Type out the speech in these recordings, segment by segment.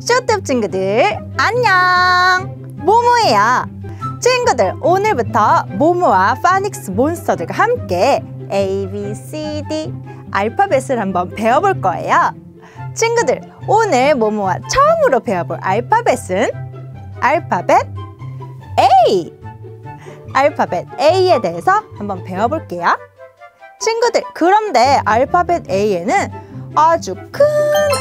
쇼트업 친구들 안녕! 모모예요. 친구들 오늘부터 모모와 파닉스 몬스터들과 함께 A, B, C, D 알파벳을 한번 배워볼 거예요. 친구들 오늘 모모와 처음으로 배워볼 알파벳은 알파벳 A. 알파벳 A에 대해서 한번 배워볼게요. 친구들 그런데 알파벳 A에는 아주 큰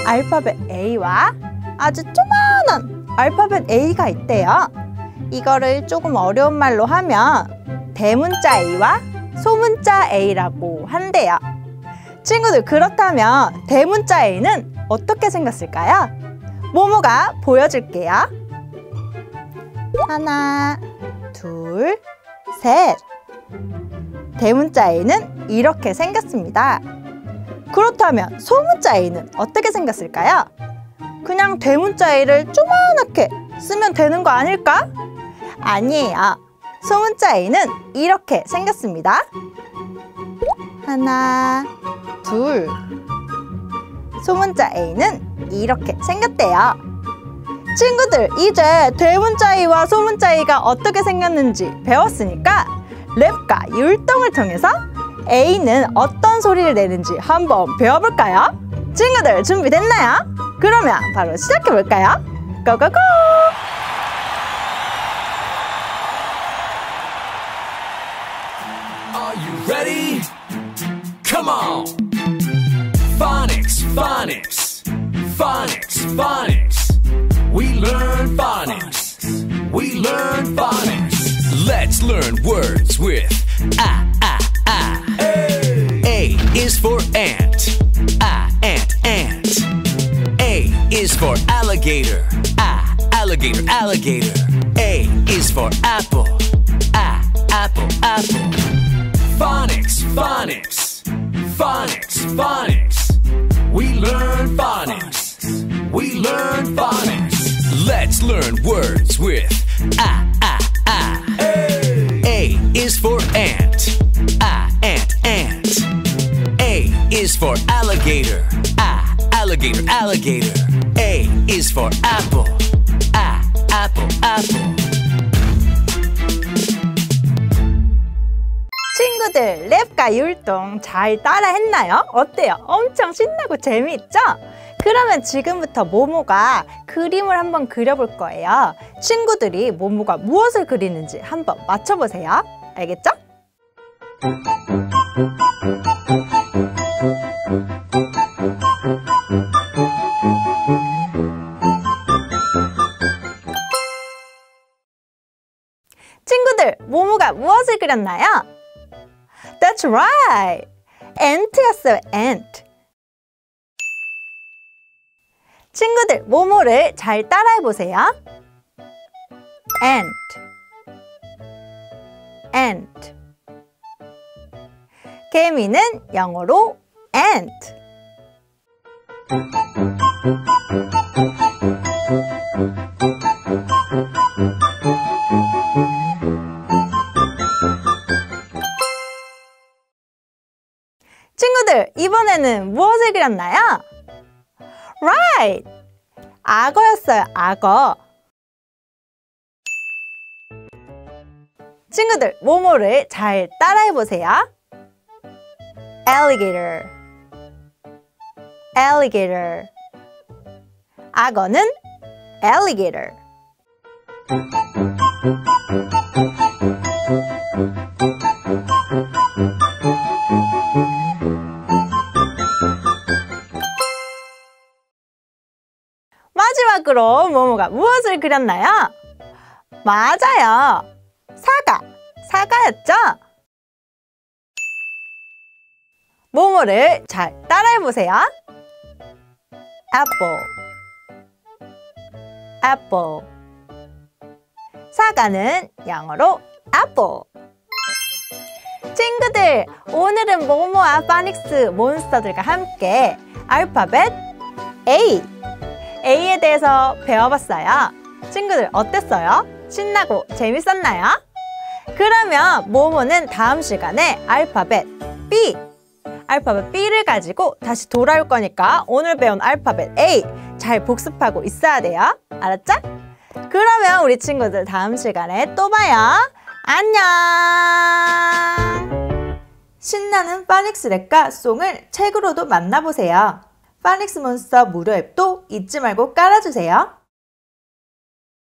알파벳 A와 아주 조만한 알파벳 A가 있대요. 이거를 조금 어려운 말로 하면 대문자 A와 소문자 A라고 한대요. 친구들 그렇다면 대문자 A는 어떻게 생겼을까요? 모모가 보여줄게요. 하나, 둘, 셋. 대문자 A는 이렇게 생겼습니다. 그렇다면 소문자 A는 어떻게 생겼을까요? 그냥 대문자 A를 조그맣게 쓰면 되는 거 아닐까? 아니에요. 소문자 A는 이렇게 생겼습니다. 하나, 둘. 소문자 A는 이렇게 생겼대요. 친구들, 이제 대문자 A와 소문자 A가 어떻게 생겼는지 배웠으니까 랩과 율동을 통해서 A는 어떤 소리를 내는지 한번 배워볼까요? 친구들 준비됐나요? 그러면 바로 시작해볼까요? 고고고! Ah, ah, ah. Is for ant. Ah, ant, ant. A is for alligator. Ah, alligator, alligator. A is for apple. Ah, apple, apple. Phonics, phonics, phonics, phonics. We learn phonics. We learn phonics. Let's learn words with ah. Alligator. A is for apple. Ah, apple, apple. 친구들 랩과 율동 잘 따라 했나요? 어때요? 엄청 신나고 재미있죠? 그러면 지금부터 모모가 그림을 한번 그려볼 거예요. 친구들이 모모가 무엇을 그리는지 한번 맞춰보세요. 알겠죠? 친구들, 모모가 무엇을 그렸나요? That's right! ant였어요, ant. 친구들, 모모를 잘 따라해보세요. ant, ant. 개미는 영어로 ant. 친구들, 이번에는 무엇을 그렸나요? Right! 악어였어요, 악어. 친구들, 모모를 잘 따라해보세요. alligator, alligator. 악어는 alligator. 마지막으로 모모가 무엇을 그렸나요? 맞아요. 사과, 사과였죠? 모모를 잘 따라해보세요. Apple, apple. 사과는 영어로 apple. 친구들, 오늘은 모모와 파닉스 몬스터들과 함께 알파벳 A, A에 대해서 배워봤어요. 친구들 어땠어요? 신나고 재밌었나요? 그러면 모모는 다음 시간에 알파벳 B, 알파벳 B를 가지고 다시 돌아올 거니까 오늘 배운 알파벳 A 잘 복습하고 있어야 돼요. 알았죠? 그러면 우리 친구들 다음 시간에 또 봐요. 안녕! 신나는 파닉스 랩과 송을 책으로도 만나보세요. 파닉스 몬스터 무료 앱도 잊지 말고 깔아주세요.